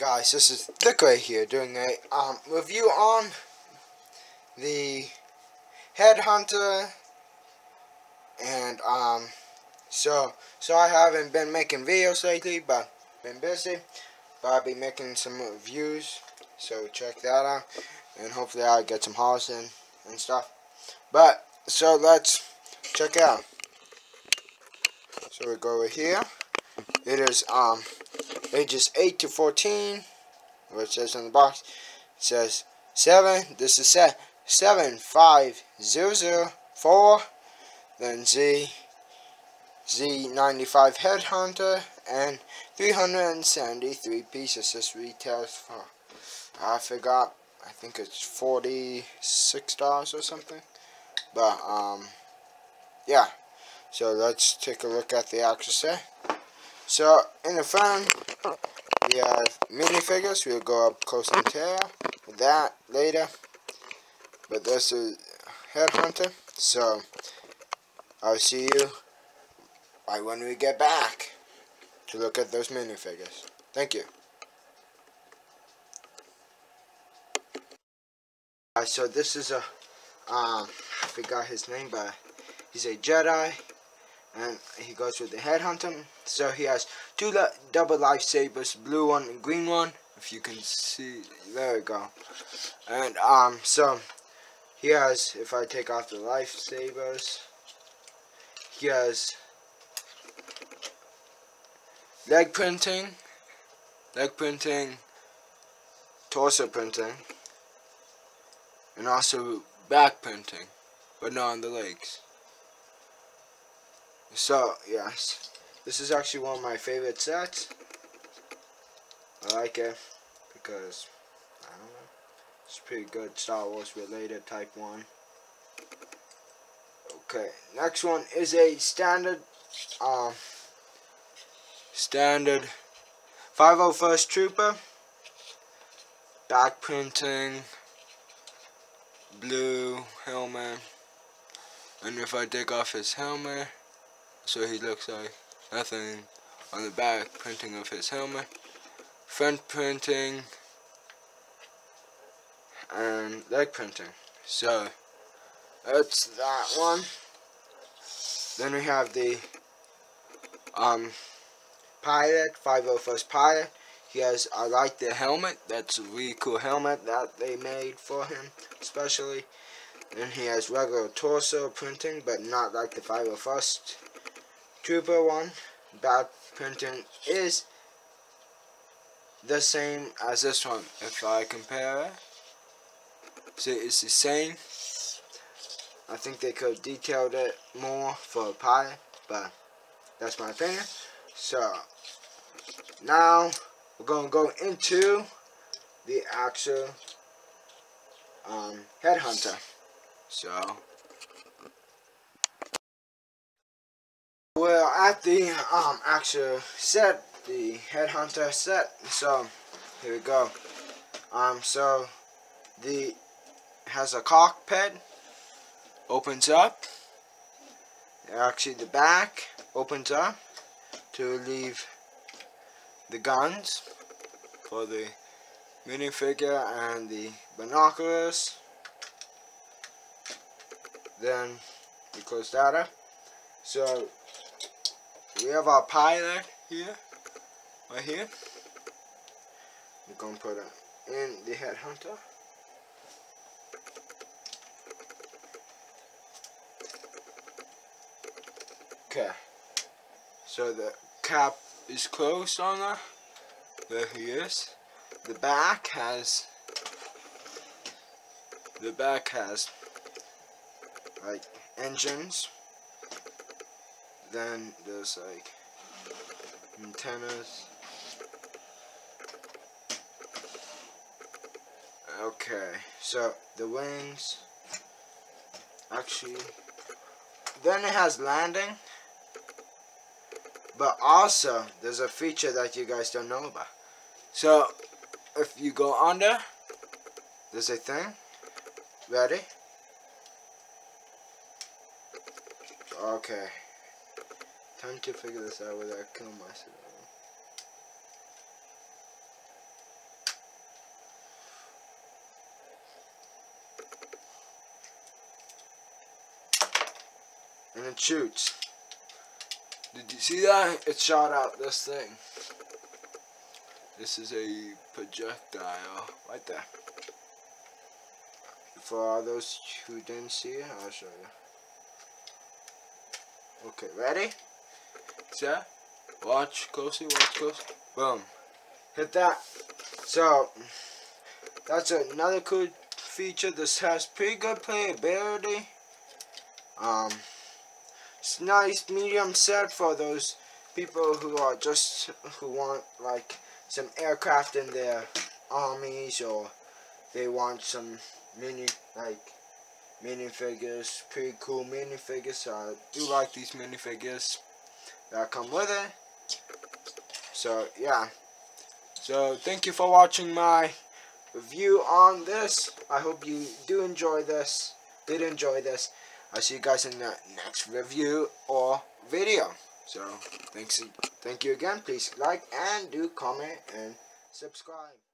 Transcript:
guys, this is The Gray here doing a um, review on the Headhunter. And um so so I haven't been making videos lately but been busy. But I'll be making some reviews so check that out. And hopefully I'll get some hauls in and stuff. But so let's check out. So we go over here. It is um ages 8 to 14, what it says on the box. It says 7, this is set 75004, then Z, Z95 Headhunter, and 373 pieces. This retails for, I forgot, I think it's $46 or something. But, um, yeah. So let's take a look at the actual set. So, in the front, we have minifigures. We'll go up close and tail with that later. But this is Headhunter. So, I'll see you when we get back to look at those minifigures. Thank you. Uh, so this is a, um, I forgot his name, but he's a Jedi and he goes with the headhunter. So he has two double lightsabers, blue one and green one. If you can see, there we go. And um, so he has. If I take off the lightsabers, he has leg printing, leg printing, torso printing, and also back printing, but not on the legs. So, yes. This is actually one of my favorite sets. I like it because, I don't know, it's pretty good Star Wars related type one. Okay, next one is a standard, um, standard 501st Trooper. Back printing, blue helmet, and if I take off his helmet, so he looks like nothing on the back printing of his helmet front printing and leg printing. So that's that one. Then we have the um pilot 501st pilot. He has I like the helmet. That's a really cool helmet that they made for him especially. And he has regular torso printing but not like the 501st Trooper 1 back printing is the same as this one. If I compare it, see it's the same. I think they could have detailed it more for a pie, but that's my opinion. So, now we're to go into the actual um, headhunter. So, Well, at the um actual set, the headhunter set. So here we go. Um, so the has a cockpit opens up. Actually, the back opens up to leave the guns for the minifigure and the binoculars. Then we close that up. So we have our pilot here, right here. We're to put it in the headhunter. Okay, so the cap is closed on her. There he is. The back has, the back has like engines then there's like antennas. Okay, so the wings. Actually then it has landing. But also there's a feature that you guys don't know about. So if you go under there's a thing. Ready? Okay Time to figure this out whether I kill myself. And it shoots. Did you see that? It shot out this thing. This is a projectile right there. For all those who didn't see it, I'll show you. Okay, ready? Set. Watch closely, watch closely. Boom. Hit that. So, that's another cool feature. This has pretty good playability. Um, it's nice medium set for those people who are just, who want like some aircraft in their armies or they want some mini, like, minifigures, pretty cool minifigures. I do like these minifigures that come with it. So yeah. So thank you for watching my review on this. I hope you do enjoy this. Did enjoy this. I'll see you guys in the next review or video. So thanks thank you again. Please like and do comment and subscribe.